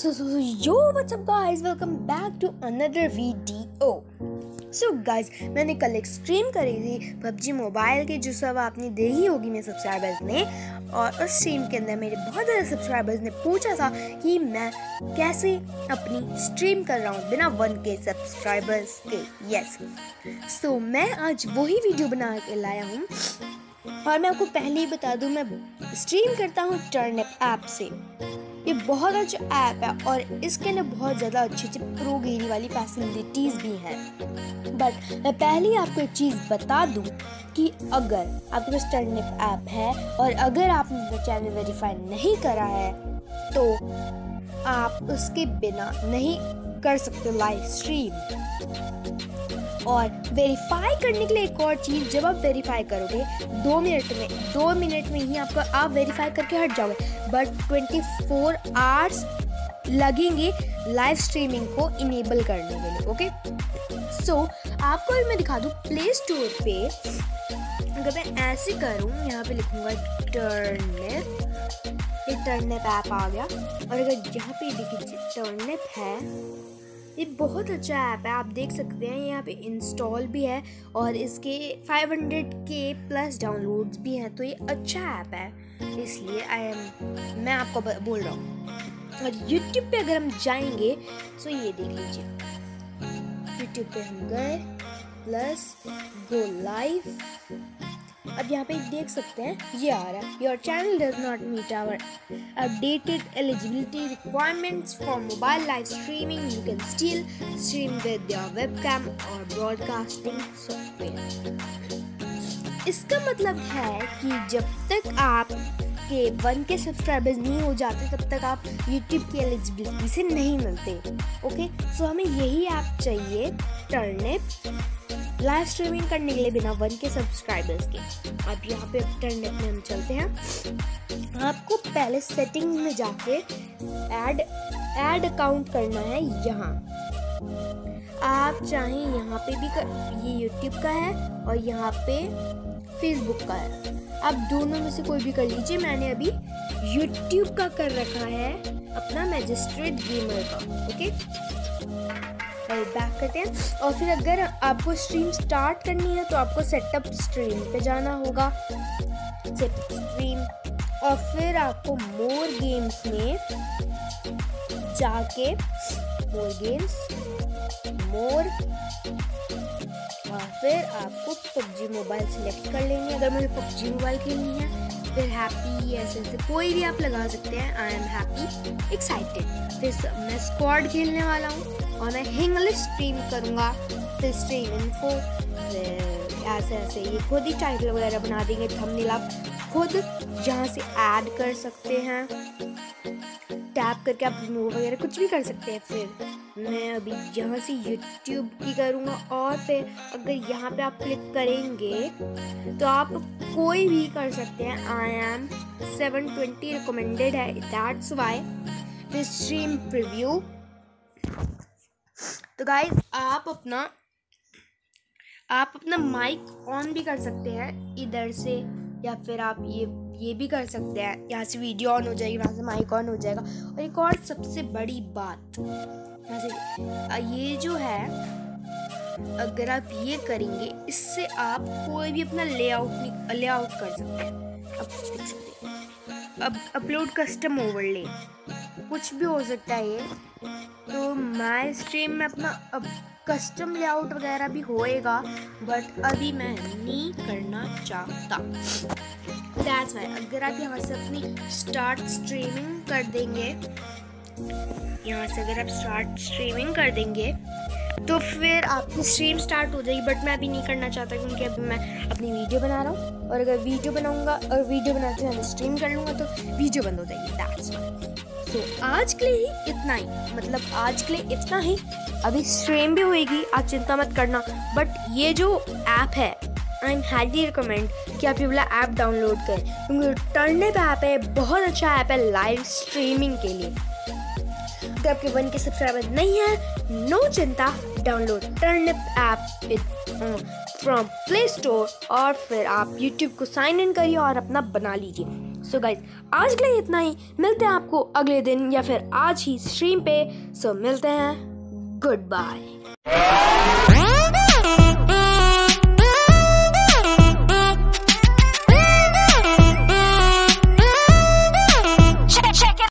so, so, so, yo, what's up guys? Welcome back to another video. So guys मैंने कल एक stream करी थी पबजी मोबाइल की जो सब आपने देखी होगी मेरे सब्सक्राइबर्स ने। और उस स्ट्रीम के अंदर मेरे बहुत ज़्यादा सब्सक्राइबर्स ने पूछा था कि मैं कैसे अपनी स्ट्रीम कर रहा हूँ बिना वन के सब्सक्राइबर्स के। यस सो so, मैं आज वही वीडियो बना के लाया हूँ। और मैं आपको पहले ही बता दूँ मैं स्ट्रीम करता हूँ टर्नअप ऐप से। ये बहुत अच्छा ऐप है और इसके अंदर बहुत ज़्यादा अच्छी अच्छी प्रो गेरी वाली फैसिलिटीज़ भी हैं। बट मैं पहले ही आपको एक चीज़ बता दूँ कि अगर आपके पास टर्निप ऐप है और अगर आपने अपना चैनल वेरीफाई नहीं करा है तो आप उसके बिना नहीं कर सकते लाइव स्ट्रीम और वेरीफाई करने के लिए एक और चीज़ जब आप वेरीफाई करोगे दो मिनट में दो मिनट में ही आपको आप वेरीफाई करके हट जाओगे। बट ट्वेंटी फोर आवर्स लगेंगे लाइव स्ट्रीमिंग को इनेबल करने के लिए ओके सो so, आपको मैं दिखा दूँ प्ले स्टोर पे अगर मैं ऐसे करूँ यहाँ पे लिखूँगा टर्निप ये टर्निप ऐप आ गया। और अगर यहाँ पे देखिए टर्निप है ये बहुत अच्छा ऐप है, आप देख सकते हैं यहाँ पे इंस्टॉल भी है और इसके 500 के प्लस डाउनलोड्स भी हैं तो ये अच्छा ऐप है। इसलिए आई एम मैं आपको बोल रहा हूँ। और यूट्यूब पे अगर हम जाएँगे तो ये देख लीजिए। यूट्यूब पे हम गए प्लस गो लाइव अब यहाँ पे देख सकते हैं, ये आ रहा है। Your channel does not meet our updated eligibility requirements for mobile live streaming you can still stream with your webcam और ब्रॉडकास्टिंग सॉफ्टवेयर इसका मतलब है कि जब तक आप के वन के सब्सक्राइबर्स नहीं हो जाते, तब तक आप यूट्यूब की एलिजिबिलिटी से नहीं मिलते ओके सो हमें यही ऐप चाहिए टर्निप लाइव स्ट्रीमिंग करने के लिए बिना वन के सब्सक्राइबर्स के। अब यहाँ पे इंटरनेट में हम चलते हैं। आपको पहले सेटिंग में जाके ऐड ऐड अकाउंट करना है यहाँ। आप चाहें यहाँ पे भी कर, ये यूट्यूब का है और यहाँ पे फेसबुक का है। आप दोनों में से कोई भी कर लीजिए। मैंने अभी यूट्यूब का कर रखा है अपना मैजिस्ट्रेट गेमर का ओके बैक करते हैं। और फिर अगर आपको स्ट्रीम स्टार्ट करनी है तो आपको सेटअप स्ट्रीम पे जाना होगा। स्ट्रीम और फिर आपको मोर गेम्स में जाके मोर गेम्स मोर और फिर आपको पबजी मोबाइल सेलेक्ट कर लेंगे। अगर मुझे पबजी मोबाइल खेलनी है, फिर हैप्पी ऐसे ऐसे कोई भी आप लगा सकते हैं। आई एम हैप्पी एक्साइटेड फिर मैं स्क्वाड खेलने वाला हूँ और मैं इंग्लिश स्ट्रीम करूँगा। फिर स्ट्रीम इन्फो ऐसे ऐसे ये खुद ही टाइटल वगैरह बना देंगे थंबनेल आप खुद जहाँ से ऐड कर सकते हैं। टैप करके आप रिमूव वगैरह कुछ भी कर सकते हैं फिर। मैं अभी यहाँ से यूट्यूब की करूँगा और फिर अगर यहाँ पे आप क्लिक करेंगे तो आप कोई भी कर सकते हैं। I am seven twenty recommended है। दैट्स वाई फिर स्ट्रीम प्रिव्यू तो गाइज़ आप अपना आप अपना माइक ऑन भी कर सकते हैं इधर से, या फिर आप ये ये भी कर सकते हैं। यहाँ से वीडियो ऑन हो जाएगी, वहाँ से माइक ऑन हो जाएगा। और एक और सबसे बड़ी बात ये जो है, अगर आप ये करेंगे, इससे आप कोई भी अपना लेआउट लेआउट कर सकते हैं। अब अब अपलोड कस्टम ओवरले कुछ भी हो सकता है ये। तो माई स्ट्रीम में अपना अब कस्टम लेआउट वगैरह भी होएगा बट अभी मैं नहीं करना चाहता। दैट्स वाई अगर आप यहाँ से अपनी स्टार्ट स्ट्रीमिंग कर देंगे यहाँ से अगर आप स्टार्ट स्ट्रीमिंग कर देंगे तो फिर आपकी स्ट्रीम स्टार्ट हो जाएगी बट मैं अभी नहीं करना चाहता क्योंकि अभी मैं अपनी वीडियो बना रहा हूँ। और अगर वीडियो बनाऊँगा और वीडियो बनाते हुए स्ट्रीम कर लूँगा तो वीडियो बंद हो जाएगी। दैट्स तो आज के लिए ही इतना ही। मतलब आज के लिए इतना ही। अभी स्ट्रीम भी होएगी, आप चिंता मत करना। बट ये जो ऐप है आई हाईली रिकमेंड कि आप ये वाला ऐप डाउनलोड करें। क्योंकि टर्निप ऐप है, बहुत अच्छा ऐप है लाइव स्ट्रीमिंग के लिए। अगर आपके वन के सब्सक्राइबर नहीं है नो चिंता download turnip app with from play store और फिर आप यूट्यूब को साइन इन करिए और अपना बना लीजिए। सो so गाइज़ आज के लिए इतना ही। मिलते हैं आपको अगले दिन या फिर आज ही स्ट्रीम पे। सो so मिलते हैं। Good bye